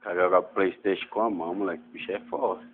Pra jogar Playstation com a mão, moleque. O bicho é forte.